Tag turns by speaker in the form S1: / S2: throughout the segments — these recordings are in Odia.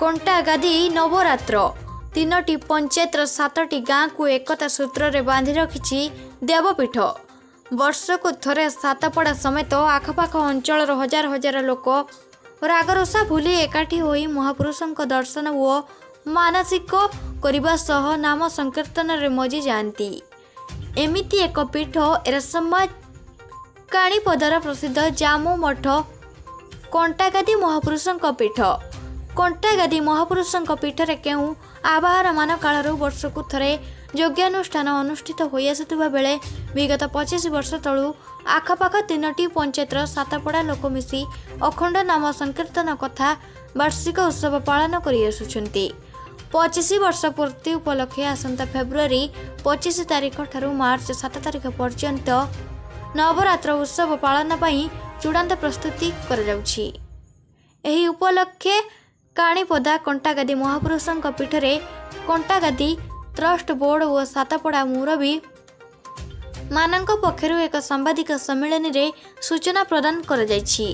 S1: କଣ୍ଟାଗାଦି ନବରାତ୍ର। ତିନୋଟି ପଞ୍ଚାୟତର ସାତଟି ଗାଁକୁ ଏକତା ସୂତ୍ରରେ ବାନ୍ଧି ରଖିଛି ଦେବପୀଠ। ବର୍ଷକୁ ଥରେ ସାତପଡ଼ା ସମେତ ଆଖପାଖ ଅଞ୍ଚଳର ହଜାର ହଜାର ଲୋକ ରାଗରୋଷା ଭୁଲି ଏକାଠି ହୋଇ ମହାପୁରୁଷଙ୍କ ଦର୍ଶନ ଓ ମାନସିକ କରିବା ସହ ନାମ ସଂକୀର୍ତ୍ତନରେ ମଜି ଯାଆନ୍ତି ଏମିତି ଏକ ପୀଠ ଏରସମ କାଣିପଦର ପ୍ରସିଦ୍ଧ ଜାମୁ ମଠ କଣ୍ଟାଗାଦି ମହାପୁରୁଷଙ୍କ ପୀଠ। କଣ୍ଟାଗାଦି ମହାପୁରୁଷଙ୍କ ପୀଠରେ କେଉଁ ଆବାହନମାନ କାଳରୁ ବର୍ଷକୁ ଥରେ ଯଜ୍ଞାନୁଷ୍ଠାନ ଅନୁଷ୍ଠିତ ହୋଇଆସୁଥିବା ବେଳେ ବିଗତ ପଚିଶ ବର୍ଷ ତଳୁ ଆଖପାଖ ତିନୋଟି ପଞ୍ଚାୟତର ସାତପଡ଼ା ଲୋକ ମିଶି ଅଖଣ୍ଡ ନାମ ସଂକୀର୍ତ୍ତନ କଥା ବାର୍ଷିକ ଉତ୍ସବ ପାଳନ କରିଆସୁଛନ୍ତି ପଚିଶ ବର୍ଷ ପୂର୍ତ୍ତି ଉପଲକ୍ଷେ ଆସନ୍ତା ଫେବୃଆରୀ ପଚିଶ ତାରିଖ ଠାରୁ ମାର୍ଚ୍ଚ ସାତ ତାରିଖ ପର୍ଯ୍ୟନ୍ତ ନବରାତ୍ର ଉତ୍ସବ ପାଳନ ପାଇଁ ଚୂଡ଼ାନ୍ତ ପ୍ରସ୍ତୁତି କରାଯାଉଛି। ଏହି ଉପଲକ୍ଷେ କାଣିପଦା କଣ୍ଟାଗାଦି ମହାପୁରୁଷଙ୍କ ପୀଠରେ କଣ୍ଟାଗାଦି ଟ୍ରଷ୍ଟ ବୋର୍ଡ ଓ ସାତପଡ଼ା ମୁରବୀ ମାନଙ୍କ ପକ୍ଷରୁ ଏକ ସାମ୍ବାଦିକ ସମ୍ମିଳନୀରେ ସୂଚନା ପ୍ରଦାନ କରାଯାଇଛି।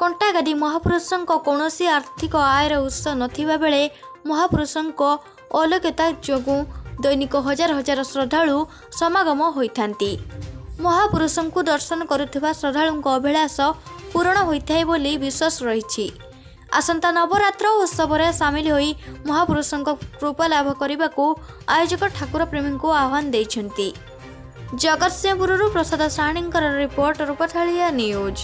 S1: କଣ୍ଟାଗାଦି ମହାପୁରୁଷଙ୍କ କୌଣସି ଆର୍ଥିକ ଆୟର ଉତ୍ସ ନଥିବା ବେଳେ ମହାପୁରୁଷଙ୍କ ଅଲୌକିକତା ଯୋଗୁଁ ଦୈନିକ ହଜାର ହଜାର ଶ୍ରଦ୍ଧାଳୁ ସମାଗମ ହୋଇଥାନ୍ତି। ମହାପୁରୁଷଙ୍କୁ ଦର୍ଶନ କରୁଥିବା ଶ୍ରଦ୍ଧାଳୁଙ୍କ ଅଭିଳାଷ ପୂରଣ ହୋଇଥାଏ ବୋଲି ବିଶ୍ୱାସ ରହିଛି। ଆସନ୍ତା ନବରାତ୍ର ଉତ୍ସବରେ ସାମିଲ ହୋଇ ମହାପୁରୁଷଙ୍କ କୃପା ଲାଭ କରିବାକୁ ଆୟୋଜକ ଠାକୁର ପ୍ରେମୀଙ୍କୁ ଆହ୍ୱାନ ଦେଇଛନ୍ତି। ଜଗତସିଂହପୁରରୁ ପ୍ରସାଦ ସାହାଣୀଙ୍କର ରିପୋର୍ଟ ରୂପଥାଳିଆ ନ୍ୟୁଜ୍।